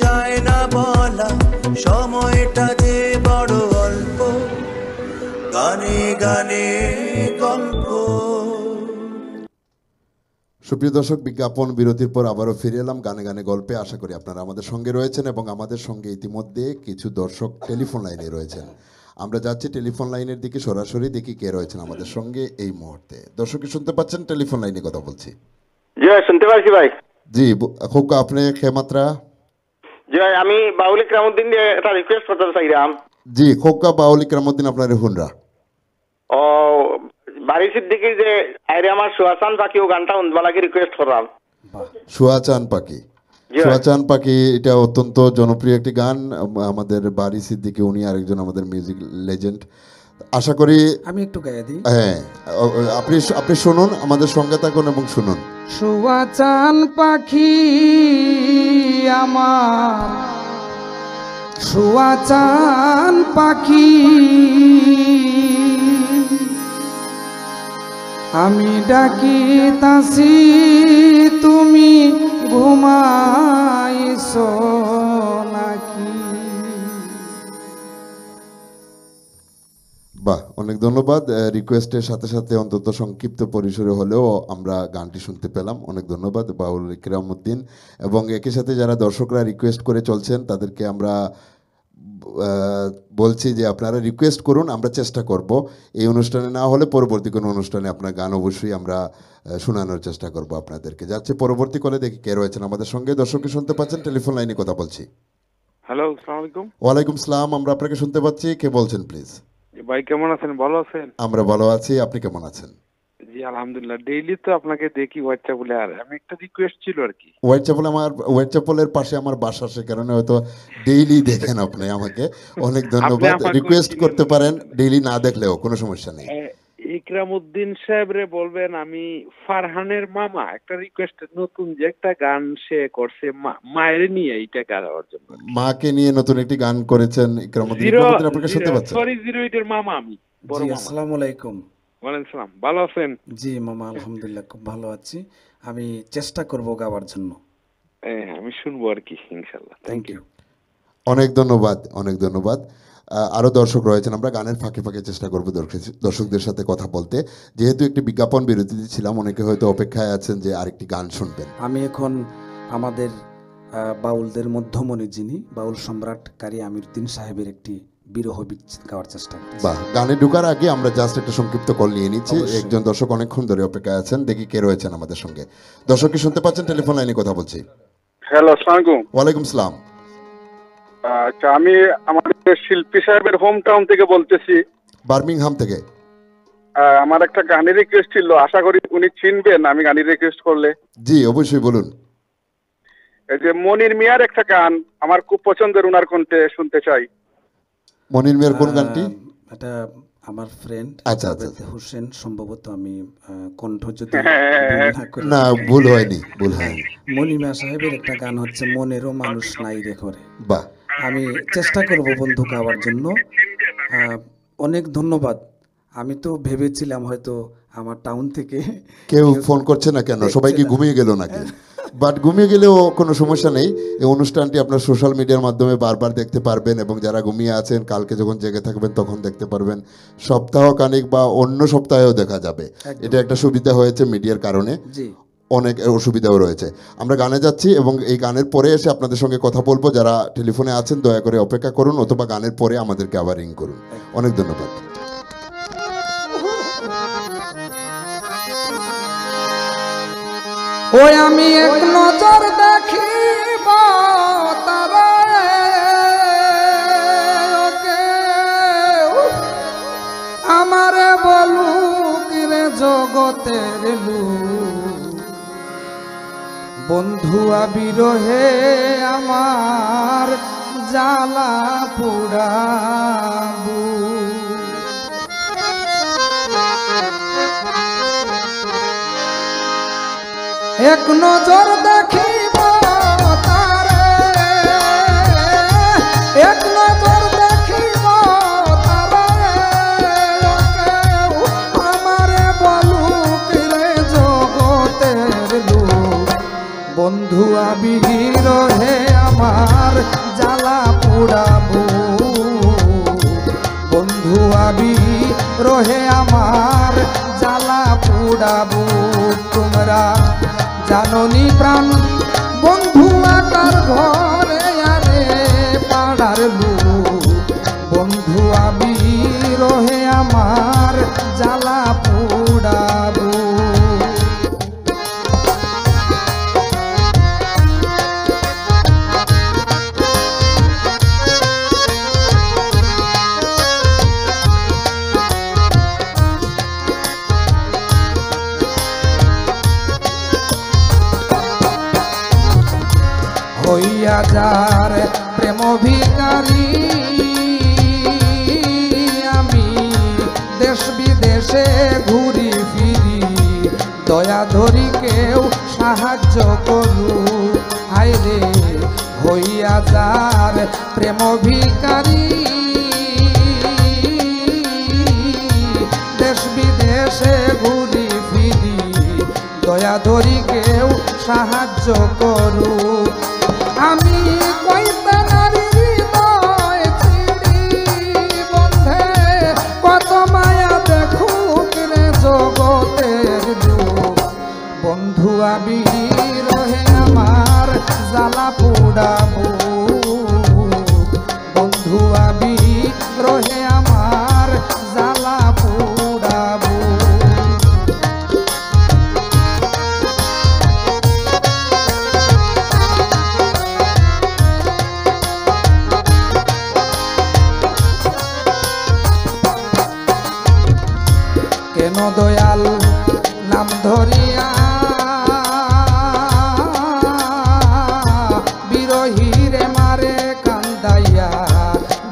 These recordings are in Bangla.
চায় না বলা সময়টা যে বড় অল্প। গানে গানে গল্প। সুপ্রিয় দর্শক বিজ্ঞাপন বিরতির পর আবারও ফিরে এলাম গানে গানে গল্পে। আশা করি আপনারা আমাদের সঙ্গে রয়েছেন এবং আমাদের সঙ্গে ইতিমধ্যে কিছু দর্শক টেলিফোন লাইনে রয়েছেন। আমরা যাচ্ছি টেলিফোন লাইনের দিকে সরাসরি দেখি কে রয়েছেন আমাদের সঙ্গে এই মুহূর্তে। দর্শক কি শুনতে পাচ্ছেন? টেলিফোন লাইনে কথা বলছি। জি ভাই শুনতে পারছি ভাই। জি খুব আপনি খেমাত্রা জি ভাই আমি বাউল ইকরামউদ্দিন দিয়ে একটা রিকোয়েস্ট করতে চাইলাম জি খোকা বাউল ইকরামউদ্দিন আপনার হুনরা। ও বাড়ি সিদ্দিকি যে আইরে আমার সুহাসান পাখি ও গানটা রিকোয়েস্ট করলাম সুয়াচান পাখি। পাখি এটা অত্যন্ত জনপ্রিয় একটি গান। আমাদের বাড়ি সিদ্দিকে উনি আরেকজন আমাদের মিউজিক লেজেন্ড আশা করি আমি একটু গায়ে দিই। হ্যাঁ আপনি আপনি শুনুন আমাদের সঙ্গে থাকুন এবং শুনুন। শুয়া চান পাখি আমার। শুয়া চান পাখি। আমি ডাকি তাসি তুমি ঘুমাইছো নাকি? অনেক ধন্যবাদ। রিকোয়েস্টের সাথে সাথে অন্তত সংক্ষিপ্ত পরিসরে হলেও আমরা গানটি শুনতে পেলাম। অনেক ধন্যবাদ বাউল ইকরামউদ্দিন এবং একই সাথে যারা দর্শকরা রিকোয়েস্ট করে চলছেন তাদেরকে আমরা বলছি যে আপনারা রিকোয়েস্ট করুন আমরা চেষ্টা করব। এই অনুষ্ঠানে না হলে পরবর্তী কোনো অনুষ্ঠানে আপনার গান অবশ্যই আমরা শোনানোর চেষ্টা করব আপনাদেরকে। যাচ্ছে পরবর্তী কলে দেখি কে রয়েছেন আমাদের সঙ্গে। দর্শককে শুনতে পাচ্ছেন টেলিফোন লাইনে কথা বলছি। হ্যালো আসসালামু আলাইকুম। ওয়ালাইকুম সালাম আমরা আপনাকে শুনতে পাচ্ছি। কে বলছেন প্লিজ ভাই কেমন আছেন? ভালো আছেন? আমরা ভালো আছি আপনি কেমন আছেন? জি আলহামদুলিল্লাহ। ডেইলি তো আপনাকে দেখি হোয়াটসঅ্যাপ বলে আর আমি একটা রিকোয়েস্ট ছিল আর কি। হোয়াইট চ্যাপেল আমার হোয়াইট চ্যাপেলের পাশে আমার বাসা সে কারণে হয়তো ডেইলি দেখেন আপনি আমাকে। অনেক ধন্যবাদ। রিকোয়েস্ট করতে। পারেন ডেইলি না দেখলেও কোনো সমস্যা নেই। ইকরামউদ্দিন সাহেব রে বলবেন আমি ফারহানের মামা একটা রিকোয়েস্ট নতুন যে একটা গান সে করছে মায়ের নিয়ে এইটা গাওয়ার জন্য। মাকে নিয়ে নতুন একটি গান করেছেন ইকরামুদ্দিন। ইকরামুদ্দিন আপনাকে শুনতে পাচ্ছেন? সরি জিরো এইটের মামা আমি জি মামা। আসসালামু আলাইকুম। ওয়ালাইকুম সালাম ভালো আছেন? জি মামা আলহামদুলিল্লাহ খুব ভালো আছি। আমি চেষ্টা করব গাওয়ার জন্য। হ্যাঁ আমি শুনব আর কি ইনশাআল্লাহ। থ্যাংক ইউ অনেক ধন্যবাদ অনেক ধন্যবাদ। আহ, আরও দর্শক রয়েছেন আমরা গানের ফাঁকে ফাঁকে চেষ্টা করব দর্শক- দর্শকদের সাথে কথা বলতে। যেহেতু একটি বিজ্ঞাপন বিরতিতে ছিলাম অনেকে হয়তো অপেক্ষায় আছেন যে আরেকটি গান শুনবেন। আমি এখন আমাদের বাউলদের মধ্যমণি যিনি বাউল সম্রাট কারি আমিরুদ্দিন সাহেবের একটি বিরহ বিচ্ছেদ গাওয়ার চেষ্টা বাহ গানে ঢুকার আগে আমরা জাস্ট একটা সংক্ষিপ্ত কল নিয়ে নিচ্ছি। একজন দর্শক অনেকক্ষণ ধরে অপেক্ষায় আছেন দেখি কে রয়েছেন আমাদের সঙ্গে। দর্শক কি শুনতে পাচ্ছেন? টেলিফোন লাইনে কথা বলছি। হ্যালো আসসালামাইকুম ওয়ালাইকুম সালাম। আচ্ছা আমি আমাদের শিল্পী সাহেবের হোম টাউন থেকে বলতেছি। বার্মিংহাম থেকে? আমার একটা গানের রিকোয়েস্ট ছিল আশা করি উনি চিনবেন আমি গানের রিকোয়েস্ট করলে। জি অবশ্যই বলুন। এই যে মনির মিয়ার একটা গান আমার খুব পছন্দের উনার কণ্ঠে শুনতে চাই। মনির মিয়ার কোন গানটি? এটা আমার ফ্রেন্ড আচ্ছা, আচ্ছা, আচ্ছা। হোসেন সম্ভবত আমি কণ্ঠ যদি হ্যাঁ, না না ভুল হয়নি ভুল হয়নি। মনিমা সাহেবের একটা গান হচ্ছে মনেরও মানুষ নাই রে করে বাহ। আমি চেষ্টা করব বন্ধু খাওয়ার জন্য। অনেক ধন্যবাদ। আমি তো ভেবেছিলাম হয়তো আমার টাউন থেকে কেউ ফোন করছে না কেন? সবাই কি ঘুমিয়ে গেল নাকি? বাট ঘুমিয়ে গেলেও কোনো সমস্যা নেই। এই অনুষ্ঠানটি আপনার সোশ্যাল মিডিয়ার মাধ্যমে বারবার দেখতে পারবেন এবং যারা ঘুমিয়ে আছেন কালকে যখন জেগে থাকবেন তখন দেখতে পারবেন। সপ্তাহ কানিক বা অন্য সপ্তাহেও দেখা যাবে। এটা একটা সুবিধা হয়েছে মিডিয়ার কারণে। অনেক অসুবিধাও রয়েছে। আমরা গানে যাচ্ছি এবং এই গানের পরে এসে আপনাদের সঙ্গে কথা বলব। যারা টেলিফোনে আছেন, দয়া করে অপেক্ষা করুন অথবা গানের পরে আমাদেরকে আবার রিং করুন। অনেক ধন্যবাদ। ওই আমি এক নজর ওকে। আমারে বলুক রে জগতের লোক বন্ধুয়া আবিরহে আমার জালা পুরাবু এক নজর দেখিব বিধির হে আমার জ্বালা পোড়াবো। বন্ধু আবি রহে আমার জ্বালা পোড়াবো। তোমরা জাননি প্রাণ, বন্ধু আটার ঘরে আরে পাড়ার লু বন্ধু আবি দয়া ধরি কেউ সাহায্য করু আমি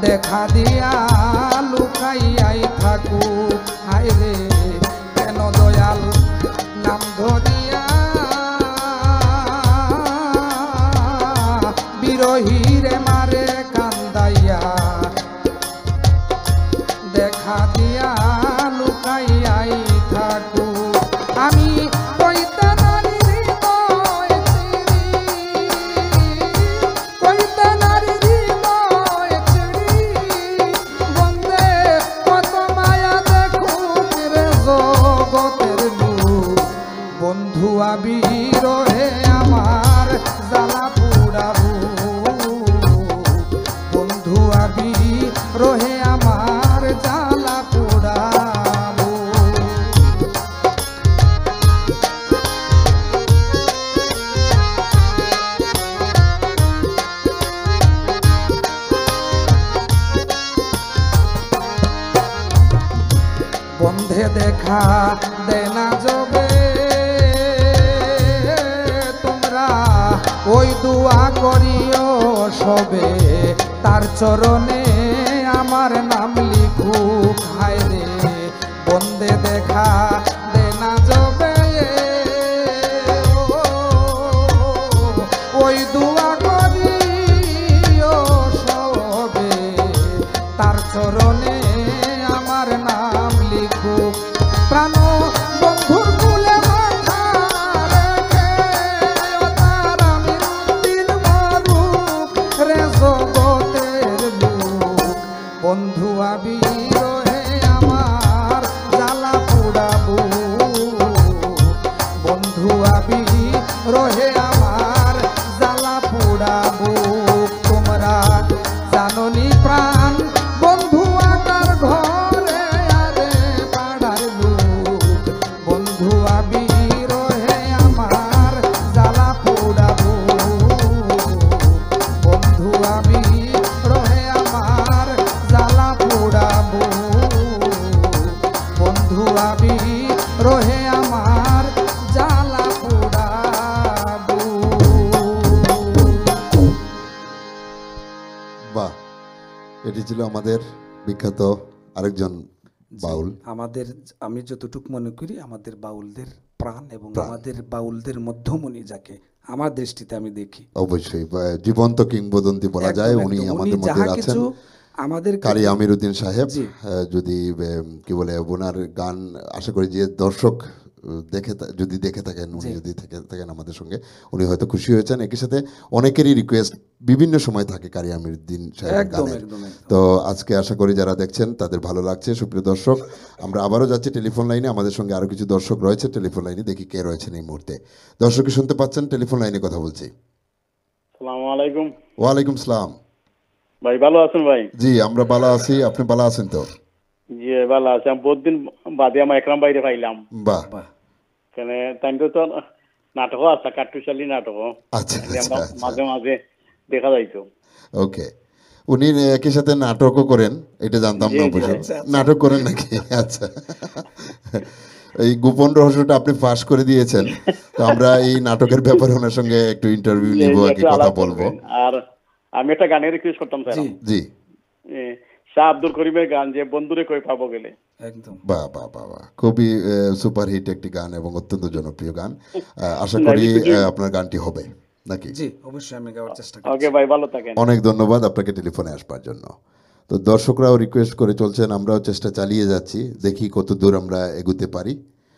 দেখা দিয়া দেখা দেনা তোমরা ওই দুয়া করিও সবে। তার চরণে আমার নাম লিখু খায় রে বন্দে দেখা বন্ধু আবি আরেকজন বাউল। আমাদের আমি যতটুকু মনে করি আমাদের বাউলদের প্রাণ এবং আমাদের বাউলদের মধ্যমণি যাকে আমার দৃষ্টিতে আমি দেখি। অবশ্যই জীবন্ত কিংবদন্তি বলা যায় উনি আমাদের মধ্যে আছেন। আমাদের কারি আমিরুদ্দিন সাহেব যদি কি বলে ওনার গান আশা করি যে দর্শক দেখে যদি দেখে থাকেন উনি যদি থেকে থাকেন আমাদের সঙ্গে উনি হয়তো খুশি হয়েছেন। একই সাথে অনেকেরই রিকোয়েস্ট বিভিন্ন সময় থাকে কারি আমির উদ্দিন সাহেবের গানের। তো আজকে আশা করি যারা দেখছেন তাদের ভালো লাগছে। সুপ্রিয় দর্শক আমরা আবারও যাচ্ছি টেলিফোন লাইনে। আমাদের সঙ্গে আরও কিছু দর্শক রয়েছে টেলিফোন লাইনে। দেখি কে রয়েছেন এই মুহূর্তে। দর্শক কি শুনতে পাচ্ছেন? টেলিফোন লাইনে কথা বলছি। আসসালামু ওয়ালাইকুম সালাম। ভাই ভালো আছেন ভাই? জি আমরা ভালো আছি। আপনি ভালো আছেন তো? জি ভালো আছি আমি বাদে আমার একরাম বাইরে পাইলাম। বাহ। বাহ কেন তাই তো নাটকও আছে কাটুশালী আচ্ছা আচ্ছা মাঝে মাঝে দেখা যাইতো। ওকে উনি একই সাথে নাটকও করেন এটা জানতাম না অবশ্য আচ্ছা, আচ্ছা। নাটক করেন নাকি? আচ্ছা। এই গোপন রহস্যটা আপনি ফাঁস করে দিয়েছেন তো আমরা এই নাটকের ব্যাপারে ওনার সঙ্গে একটু ইন্টারভিউ নিব আর কি কথা বলব। আর আমি একটা গানের রিকোয়েস্ট করতাম স্যার। জি জি। শাহ আব্দুল করিমের গান যে বন্ধুরে কই পাবো গেলে। একদম। বাহ বাহ বাহ বাহ খুবই সুপার হিট একটি গান এবং অত্যন্ত জনপ্রিয় গান। আশা করি আপনার গানটি হবে নাকি? জি অবশ্যই আমি গাওয়ার চেষ্টা ওকে ভাই ভালো থাকেন। অনেক ধন্যবাদ আপনাকে টেলিফোনে আসবার জন্য। তো দর্শকরাও রিকোয়েস্ট করে চলছেন আমরাও চেষ্টা চালিয়ে যাচ্ছি দেখি কত দূর আমরা এগুতে পারি।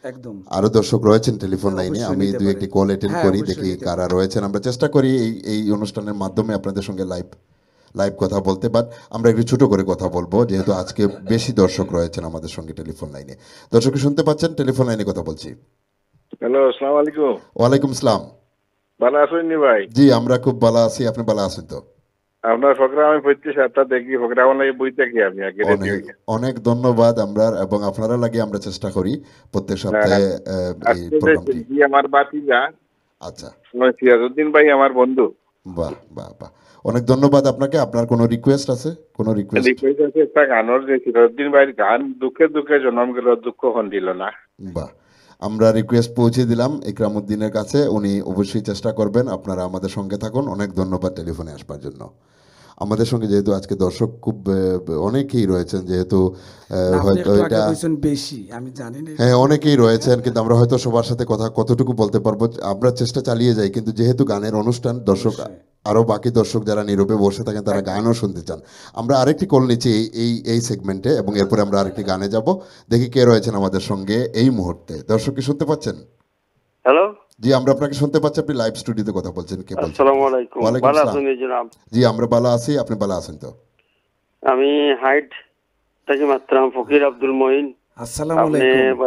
একদম। আরও দর্শক রয়েছেন টেলিফোন হ্যাঁ, লাইনে আমি দুই একটি কল অ্যাটেন্ড করি দেখি কারা রয়েছেন। আমরা চেষ্টা করি এই এই অনুষ্ঠানের মাধ্যমে আপনাদের সঙ্গে লাইভ লাইভ কথা বলতে বাট আমরা একটু ছোট করে কথা বলব যেহেতু আজকে বেশি দর্শক রয়েছেন আমাদের সঙ্গে টেলিফোন লাইনে। দর্শক শুনতে পাচ্ছেন? টেলিফোন লাইনে কথা বলছি। হ্যালো আসসালামু আলাইকুম। ওয়ালাইকুম সালাম ভালো আছেন নি ভাই? জি আমরা খুব ভালো আছি আপনি ভালো আছেন তো? আপনার প্রোগ্রাম আমি প্রতি সপ্তাহ দেখি প্রোগ্রাম লাগে বই দেখি আমি আগে অনেক ধন্যবাদ আমরা এবং আপনারা লাগে আমরা চেষ্টা করি প্রত্যেক সপ্তাহে আহ, এই আজকে প্রোগ্রামটি। আমার বাতিজা আচ্ছা। সিরাজউদ্দিন ভাই আমার বন্ধু। বাহ বাহ বাহ। অনেক ধন্যবাদ আপনাকে। আপনার কোনো রিকোয়েস্ট আছে? কোনো রিকোয়েস্ট রিকোয়েস্ট আছে একটা গানের যে সিরাজউদ্দিন ভাইয়ের গান দুঃখে দুঃখে জন্ম গেল দুঃখ হন দিল না। বাহ। আমরা রিকোয়েস্ট পৌঁছে দিলাম ইকরামুদ্দিনের কাছে। উনি অবশ্যই চেষ্টা করবেন আপনারা আমাদের সঙ্গে থাকুন। অনেক ধন্যবাদ টেলিফোনে আসবার জন্য। আমাদের সঙ্গে যেহেতু আজকে দর্শক খুব অনেকেই রয়েছেন যেহেতু হয়তো এটা বেশি আমি জানি না। হ্যাঁ অনেকেই রয়েছেন কিন্তু আমরা হয়তো সবার সাথে কথা কতটুকু বলতে পারব। আমরা চেষ্টা চালিয়ে যাই কিন্তু যেহেতু গানের অনুষ্ঠান দর্শক আরও বাকি দর্শক যারা নীরবে বসে থাকেন তারা গানও শুনতে চান। আমরা আরেকটি কল নিচ্ছি এই এই এই সেগমেন্টে এবং এরপরে আমরা আরেকটি গানে যাব। দেখি কে রয়েছেন আমাদের সঙ্গে এই মুহূর্তে। দর্শক কি শুনতে পাচ্ছেন? হ্যালো জি আমরা আপনাকে শুনতে পাচ্ছি আপনি লাইভ স্টুডিওতে কথা বলছেন কে বলছেন? আসসালামু আলাইকুম ভালো আসসালাম। আছেন জনাব। জি আমরা ভালো আছি আপনি ভালো আছেন তো। আমি হাইট থেকে মাত্রাম ফকির আব্দুল মঈন। আসসালামু আলাইকুম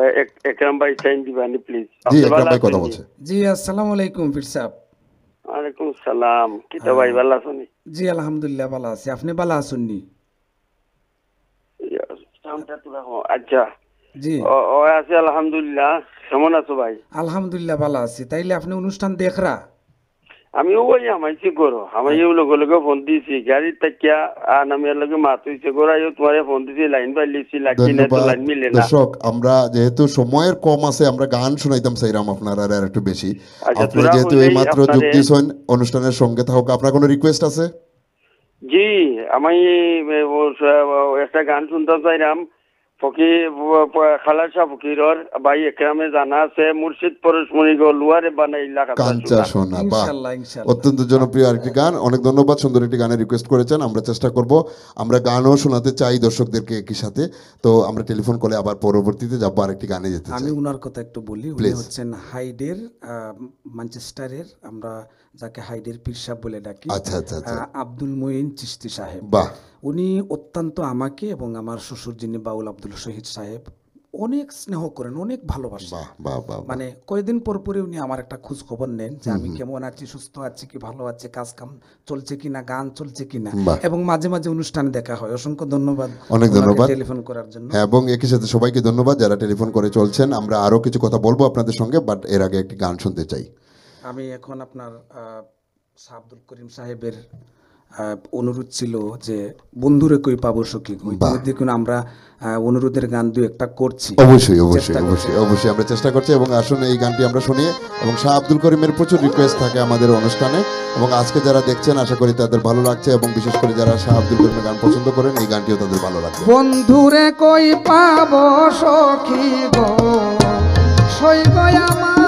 একরাম ভাই টাইম দিবানি প্লিজ জি একরাম ভাই কথা বলছে। জি আসসালামু আলাইকুম ফির সাহেব ওয়ালাইকুম সালাম। কিতা ভাই ভালো আছেন জি আলহামদুলিল্লাহ ভালো আছি। আপনি ভালো আছেন নি? আচ্ছা। জি। ও ও আছে আলহামদুলিল্লাহ। কেমন আছো ভাই? আলহামদুলিল্লাহ ভালো আছি। তাইলে আপনি অনুষ্ঠান দেখরা? আমি ওই আমাইছি করো। আমি এই লগে লগে ফোন দিছি গাড়ি তাকিয়া আন আমি লগে মাত হইছে গোরাইও তোমারে ফোন দিছি লাইন পাই লিছি লাগি না তো লাইন মিলে না। দর্শক আমরা যেহেতু সময়ের কম আছে আমরা গান শুনাইতাম সাইরাম আপনার আর একটু বেশি। আচ্ছা, আপনি যেহেতু এই মাত্র যোগ দিয়েছেন অনুষ্ঠানের সঙ্গে থাকুক আপনার কোনো রিকোয়েস্ট আছে? জি আমি একটা গান শুনতে চাইলাম ফকির খালার শাহ ভাই একরামে জানা আছে মুর্শিদ পরশমণি গো লুয়ারে বানাই এলাকা কাঞ্চা সোনা বাহ। ইনশাল্লাহ ইনশাল্লাহ। অত্যন্ত জনপ্রিয় আরেকটি গান। অনেক ধন্যবাদ সুন্দর একটি গানের রিকোয়েস্ট করেছেন। আমরা চেষ্টা করব আমরা গানও শোনাতে চাই দর্শকদেরকে একই সাথে। তো আমরা টেলিফোন কলে আবার পরবর্তীতে যাব আরেকটি গানে যেতে আমি উনার কথা একটু বলি। উনি হচ্ছেন হাইডের আহ, ম্যানচেস্টারের। আমরা যাকে হাইডের পীর সাহেব বলে ডাকি আচ্ছা আচ্ছা আচ্ছা। আব্দুল মঈন চিস্তি সাহেব। বাহ। উনি অত্যন্ত আমাকে এবং আমার শ্বশুর যিনি বাউল আব্দুল শহীদ সাহেব অনেক স্নেহ করেন অনেক ভালোবাসেন। মানে কয়েকদিন পর পরে উনি আমার একটা খোঁজ খবর নেন যে আমি কেমন আছি সুস্থ আছি কি ভালো আছে কাজ কাম চলছে কিনা গান চলছে কিনা। এবং মাঝে মাঝে অনুষ্ঠানে দেখা হয়। অসংখ্য ধন্যবাদ অনেক ধন্যবাদ। টেলিফোন করার জন্য। হ্যাঁ এবং একই সাথে সবাইকে ধন্যবাদ যারা টেলিফোন করে চলছেন। আমরা আরও কিছু কথা বলব আপনাদের সঙ্গে বাট এর আগে একটি গান শুনতে চাই। আমি এখন আপনার আব্দুল করিম সাহেবের অনুরোধ ছিল যে বন্ধুরে কই পাবো সখী কই ইতিমধ্যে আমরা অনুরোধের গান দু একটা করছি। অবশ্যই অবশ্যই অবশ্যই অবশ্যই আমরা চেষ্টা করছি এবং আসুন এই গানটি আমরা শুনি এবং শাহ আব্দুল করিমের প্রচুর রিকোয়েস্ট থাকে আমাদের অনুষ্ঠানে এবং আজকে যারা দেখছেন আশা করি তাদের ভালো লাগছে এবং বিশেষ করে যারা শাহ আব্দুল করিমের গান পছন্দ করেন এই গানটিও তাদের ভালো লাগবে। বন্ধুরে কই পাব সখী গো? সই গো আমারে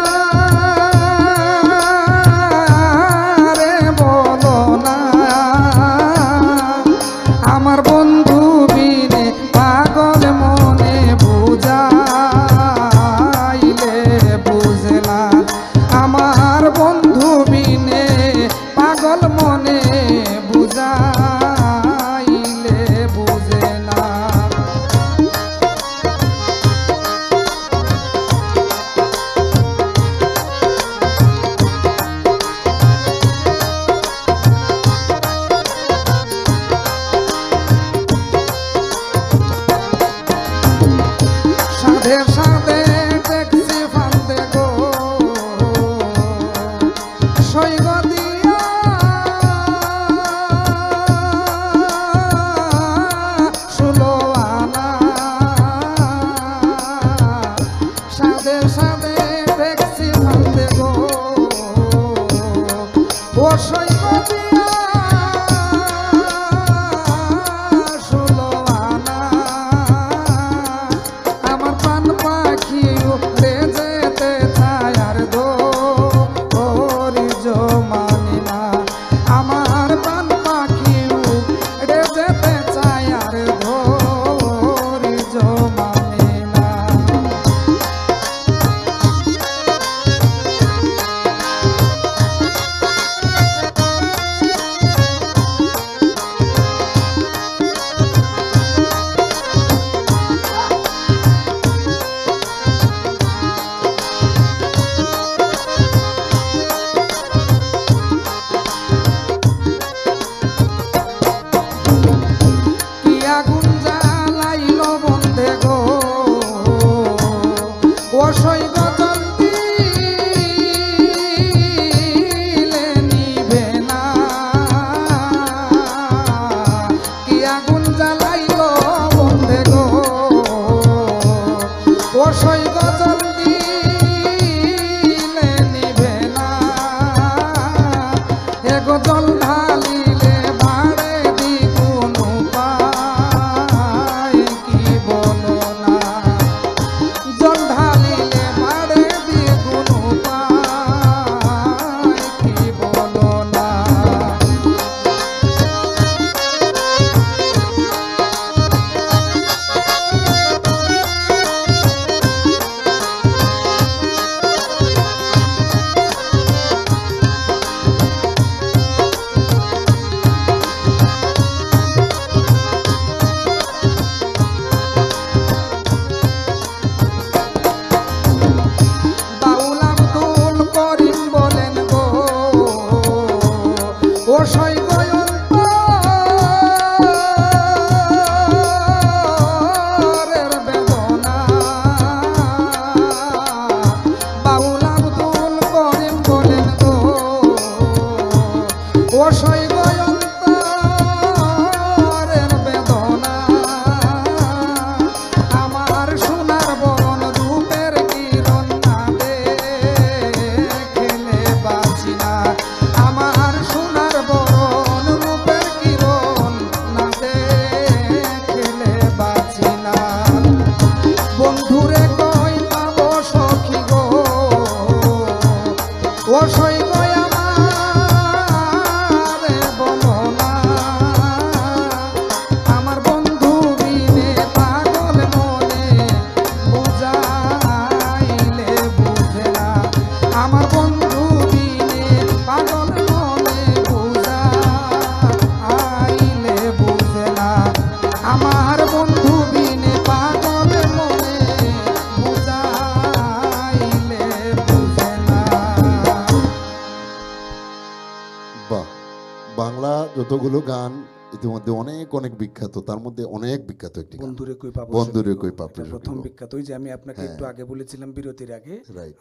যতগুলো গান ইতিমধ্যে অনেক অনেক বিখ্যাত। তার মধ্যে অনেক বিখ্যাত একটি বন্ধুরে কই পাবো বন্ধুরে কই। পাবো প্রথম বিখ্যাত। ওই যে আমি আপনাকে একটু আগে বলেছিলাম বিরতির আগে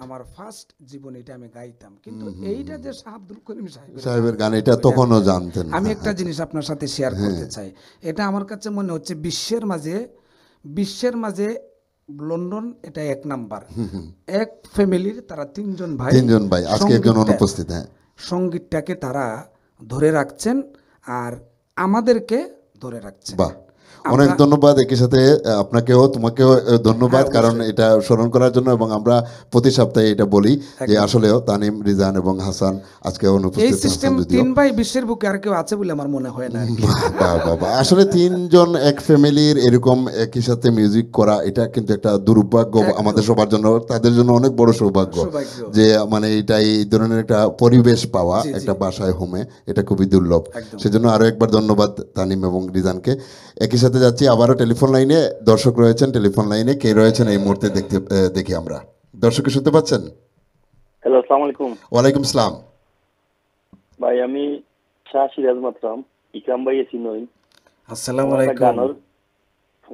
আমার ফার্স্ট জীবন এটা আমি গাইতাম। কিন্তু এইটা যে শাহ আব্দুল করিম সাহেবের সাহেবের গান এটা তখনও জানতেন। আমি একটা জিনিস আপনার সাথে শেয়ার করতে চাই। এটা আমার কাছে মনে হচ্ছে বিশ্বের মাঝে বিশ্বের মাঝে লন্ডন এটা এক নাম্বার। এক ফ্যামিলির তারা তিনজন ভাই তিনজন ভাই। আজকে একজন অনুপস্থিত হ্যাঁ। সঙ্গীতটাকে তারা ধরে রাখছেন। আর আমাদেরকে ধরে রাখছে। বাহ। অনেক ধন্যবাদ একই সাথে আপনাকেও তোমাকেও ধন্যবাদ হ্যাঁ, কারণ এটা স্মরণ করার জন্য এবং আমরা প্রতি সপ্তাহে এটা বলি যে আসলেও তানিম রিজান এবং হাসান আজকে এই সিস্টেম তিন ভাই বিশ্বের বুকে আর কেউ আছে বলে আমার মনে হয় না বাহ। আসলে তিনজন এক ফ্যামিলির এরকম একই সাথে মিউজিক করা এটা কিন্তু একটা দুর্ভাগ্য আমাদের সবার জন্য তাদের জন্য অনেক বড় সৌভাগ্য সৌভাগ্য। যে মানে এটা এই ধরনের একটা পরিবেশ পাওয়া একটা বাসায় হোমে এটা খুবই দুর্লভ। সেজন্য আরও একবার ধন্যবাদ তানিম এবং রিজানকে। একই সাথে যাচ্ছি আবারও টেলিফোন লাইনে। দর্শক রয়েছেন টেলিফোন লাইনে কে রয়েছেন এই মুহূর্তে দেখতে দেখি আমরা। দর্শককে শুনতে পাচ্ছেন? হ্যালো আসসালামু আলাইকুম। ওয়ালাইকুম সালাম। ভাই আমি শাহ সিরাজ মাতরাম ইকরাম ভাই এসি নই। আসসালামু আলাইকুম।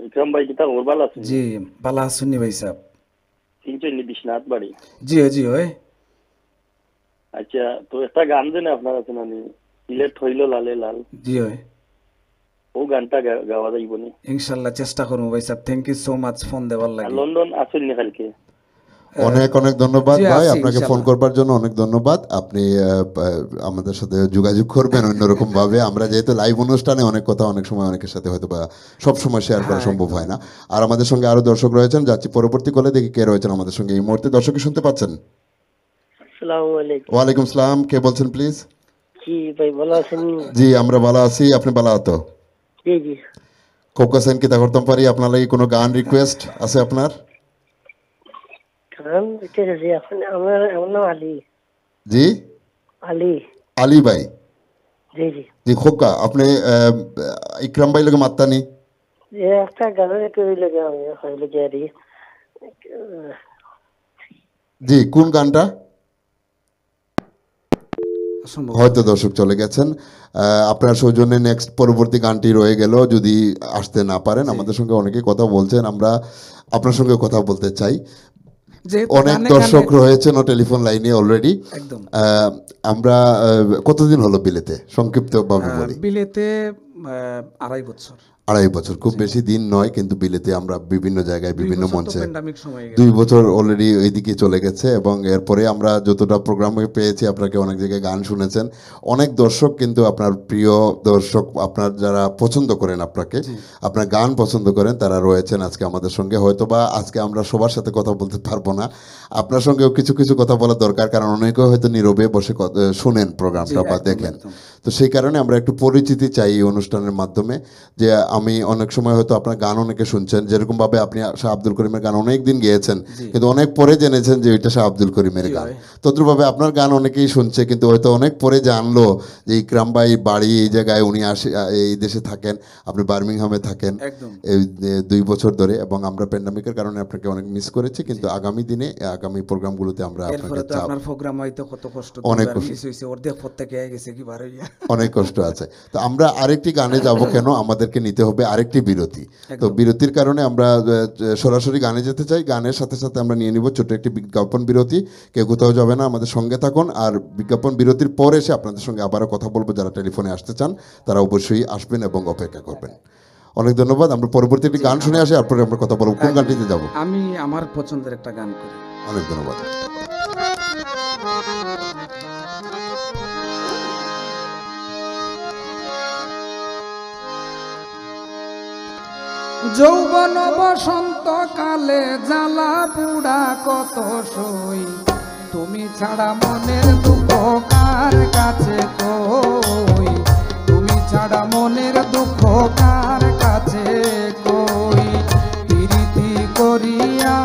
ইকরাম ভাই কিতা ওর ভালো আছে? জি বালা হাসুনি ভাই সাহেব। নি বিশ্বনাথ বাড়ি। জি জি ওই। আচ্ছা তো একটা গান দেন আপনার আছে নানি সিলেট হইল লালে লাল। জি ওই। ও গানটা গাওয়া যাইব নি। ইনশাল্লাহ চেষ্টা করব ভাই সাহেব। Thank you so much phone দেওয়ার লাগে। লন্ডন আসেন নি কালকে? অনেক অনেক ধন্যবাদ ভাই। আপনাকে ফোন করবার জন্য অনেক ধন্যবাদ। আপনি আমাদের সাথে যোগাযোগ করবেন অন্যরকম ভাবে। আমরা যেহেতু লাইভ অনুষ্ঠানে অনেক কথা অনেক সময় অনেকের সাথে হয়তো বা সব সময় শেয়ার করা হ্যাঁ, সম্ভব হয় না। আর আমাদের সঙ্গে আরও দর্শক রয়েছেন। যাচ্ছি পরবর্তী কলে দেখি কে রয়েছেন আমাদের সঙ্গে এই মুহূর্তে। দর্শক শুনতে পাচ্ছেন? ওয়ালাইকুম সালাম। কে বলছেন প্লিজ জি ভাই ভালো আছেন? জি আমরা ভালো আছি। আপনি ভালো আতো জি জি কোকাসেন কি তা করতাম পারি আপনার লাগি কোনো গান রিকোয়েস্ট আছে আপনার কারণ ঠিক আছে এখন আমার আমার নাম আলী জি আলী আলী ভাই জি জি জি খোকা আপনি আহ, ইকরাম ভাই লোকে মাত্তানি যে একটা গানের একটু লেগে আমি হয়ে লেগে আর কি। জি কোন গানটা অসম্ভব হয়তো দর্শক চলে গেছেন। আপনার সৌজন্যে নেক্সট পরবর্তী গানটি রয়ে গেল যদি আসতে না পারেন আমাদের সঙ্গে অনেকে কথা বলছেন আমরা আপনার সঙ্গে কথা বলতে চাই। অনেক দর্শক রয়েছেন ও টেলিফোন লাইনে অলরেডি একদম। আমরা কতদিন হলো বিলেতে? সংক্ষিপ্ত ভাবে বলি। বিলেতে আড়াই বছর। আড়াই বছর। খুব বেশি দিন নয় কিন্তু বিলেতে আমরা বিভিন্ন জায়গায় বিভিন্ন মঞ্চে দুই বছর অলরেডি ওইদিকে চলে গেছে এবং এরপরে আমরা যতটা প্রোগ্রামে পেয়েছি আপনাকে অনেক জায়গায় গান শুনেছেন। অনেক দর্শক কিন্তু আপনার প্রিয় দর্শক আপনার যারা পছন্দ করেন আপনাকে আপনার গান পছন্দ করেন তারা রয়েছেন আজকে আমাদের সঙ্গে। হয়তো বা আজকে আমরা সবার সাথে কথা বলতে পারব না। আপনার সঙ্গেও কিছু কিছু কথা বলা দরকার কারণ অনেকেও হয়তো নীরবে বসে শোনেন প্রোগ্রামটা বা দেখেন। তো সেই কারণে আমরা একটু পরিচিতি চাই এই অনুষ্ঠানের মাধ্যমে যে আমি অনেক সময় হয়তো আপনার গান অনেকে শুনছেন যেরকম ভাবে আপনি শাহ আব্দুল করিমের গান অনেক দিন গেয়েছেন কিন্তু অনেক পরে জেনেছেন যে ওইটা শাহ আব্দুল করিমের গান। তদ্রুপভাবে আপনার গান অনেকেই শুনছে কিন্তু হয়তো অনেক পরে জানলো যে ইকরাম ভাই বাড়ি এই জায়গায় উনি আসে এই দেশে থাকেন আপনি বার্মিংহামে থাকেন। এই দুই বছর ধরে এবং আমরা প্যান্ডামিকের কারণে আপনাকে অনেক মিস করেছি কিন্তু আগামী দিনে আগামী প্রোগ্রামগুলোতে আমরা আপনাকে আপনার প্রোগ্রাম হয়তো কত কষ্ট অনেক কষ্ট। অর্ধেক পর থেকে গেছে কি অনেক কষ্ট আছে। তো আমরা আরেকটি গানে যাব কেন? আমাদেরকে নিতে হবে আরেকটি বিরতি। তো বিরতির কারণে আমরা সরাসরি গানে যেতে চাই। গানের সাথে সাথে আমরা নিয়ে নিব ছোট একটি বিজ্ঞাপন বিরতি। কেউ কোথাও যাবে না আমাদের সঙ্গে থাকুন। আর বিজ্ঞাপন বিরতির পর এসে আপনাদের সঙ্গে আবারও কথা বলব যারা টেলিফোনে আসতে চান। তারা অবশ্যই আসবেন এবং অপেক্ষা করবেন। অনেক ধন্যবাদ। আমরা পরবর্তী একটি গান শুনে আসি। তারপরে আমরা কথা বলব। কোন গানটিতে যাব? আমি আমার পছন্দের একটা গান করি। অনেক ধন্যবাদ। যৌবন বসন্ত কালে জ্বালা পুড়া কত সই। তুমি ছাড়া মনের দুঃখ কার কাছে কই? তুমি ছাড়া মনের দুঃখ কার কাছে কই? প্রীতি করিয়া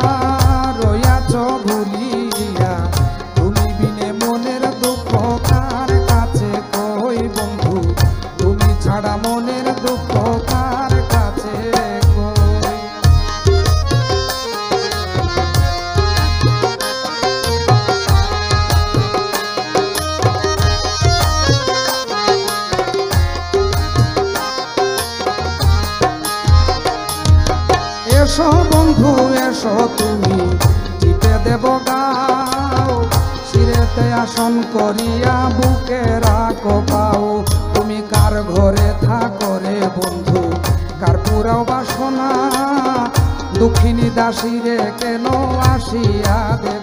করিয়া বুকে রাখো পাও। তুমি কার ঘরে থাকো রে বন্ধু? কার পুরাও বাসনা? দুঃখিনী দাসী রে কেন আসিয়া দে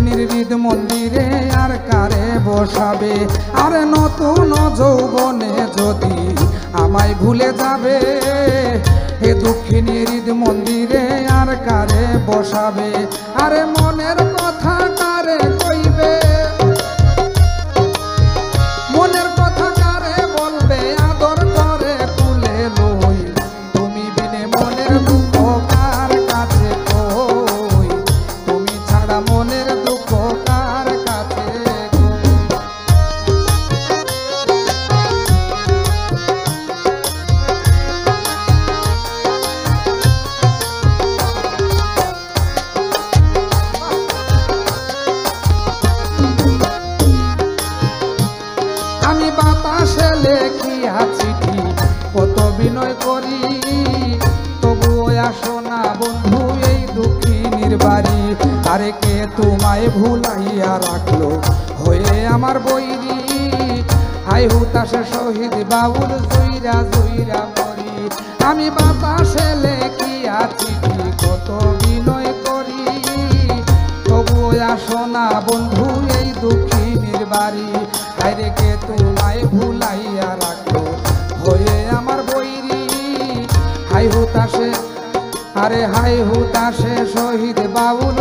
নির্বিদ মন্দিরে আর কারে বসাবে? আর নতুন যৌবনে যদি আমায় ভুলে যাবে? হে দক্ষিণী হৃদ মন্দিরে আর কারে বসাবে? আরে মনের কথা কারে অভিনয় করি তবু আসো না বন্ধু এই দুঃখিনীর বাড়ি। আরে কে তোমায় ভুলাইয়া রাখল? হয়ে আমার বৈরি হাই হুতাশে শহীদ বাউল জুইরা জুইরা করি আমি বাবু হাই হুতাশে শহীদ বাউল